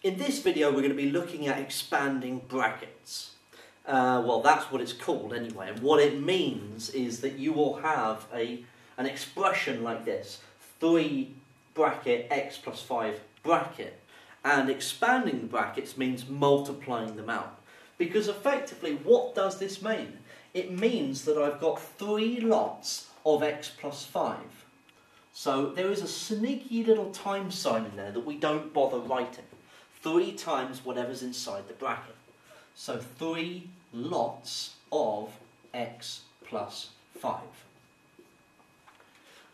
In this video we're going to be looking at expanding brackets. Uh, well that's what it's called anyway and what it means is that you will have a, an expression like this 3 bracket x plus 5 bracket and expanding the brackets means multiplying them out because effectively what does this mean? It means that I've got three lots of x plus 5 so there is a sneaky little time sign in there that we don't bother writing. Three times whatever's inside the bracket. So three lots of x plus 5.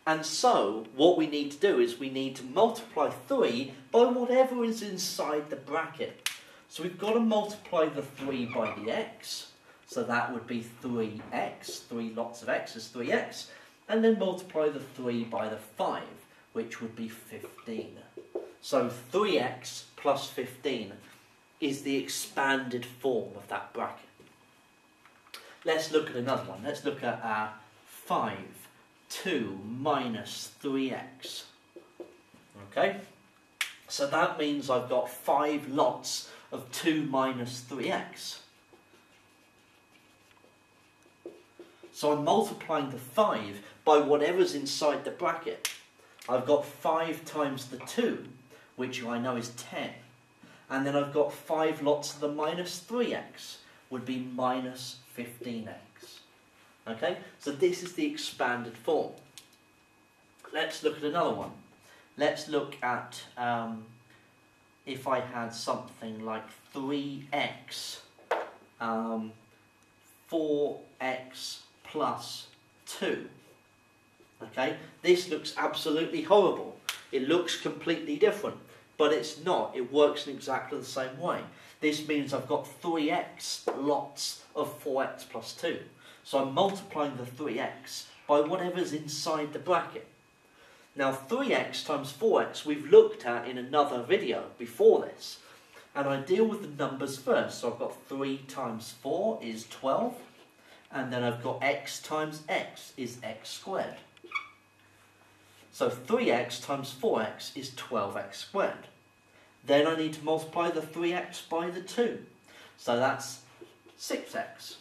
And so what we need to do is we need to multiply 3 by whatever is inside the bracket. So we've got to multiply the 3 by the x. So that would be 3x. 3 lots of x is 3x and then multiply the 3 by the 5, which would be 15. So 3x plus 15 is the expanded form of that bracket. Let's look at another one. Let's look at our 5, 2 minus 3x. Okay? So that means I've got 5 lots of 2 minus 3x. So I'm multiplying the 5 by whatever's inside the bracket. I've got 5 times the 2, which I know is 10. And then I've got 5 lots of the minus 3x, would be minus 15x. Okay, so this is the expanded form. Let's look at another one. Let's look at um, if I had something like 3x, um, 4x plus 2. Okay, this looks absolutely horrible. It looks completely different, but it's not. It works in exactly the same way. This means I've got 3x lots of 4x plus 2. So I'm multiplying the 3x by whatever's inside the bracket. Now 3x times 4x we've looked at in another video before this. And I deal with the numbers first. So I've got 3 times 4 is 12. And then I've got x times x is x squared. So 3x times 4x is 12x squared. Then I need to multiply the 3x by the 2. So that's 6x.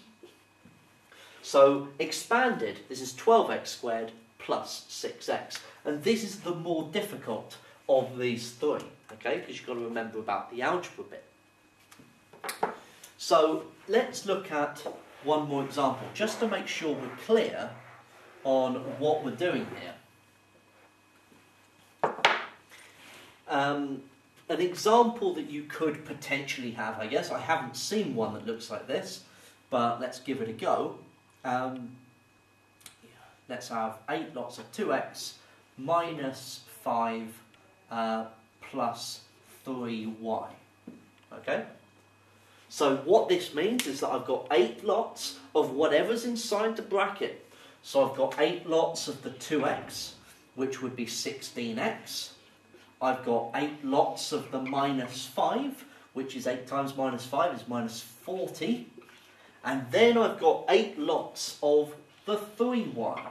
So expanded, this is 12x squared plus 6x. And this is the more difficult of these three, okay? Because you've got to remember about the algebra bit. So let's look at one more example, just to make sure we're clear on what we're doing here. Um, an example that you could potentially have, I guess, I haven't seen one that looks like this, but let's give it a go. Um, let's have 8 lots of 2x minus 5 uh, plus 3y. Okay? So what this means is that I've got 8 lots of whatever's inside the bracket. So I've got 8 lots of the 2x, which would be 16x. I've got 8 lots of the minus 5, which is 8 times minus 5 is minus 40. And then I've got 8 lots of the 3y.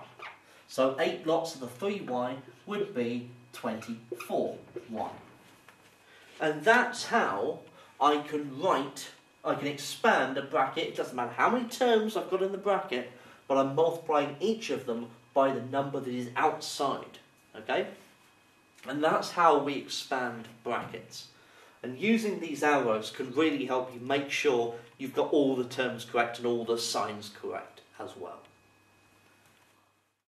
So 8 lots of the 3y would be 24y. And that's how I can write, I can expand a bracket. It doesn't matter how many terms I've got in the bracket, but I'm multiplying each of them by the number that is outside. Okay? And that's how we expand brackets. And using these arrows can really help you make sure you've got all the terms correct and all the signs correct as well.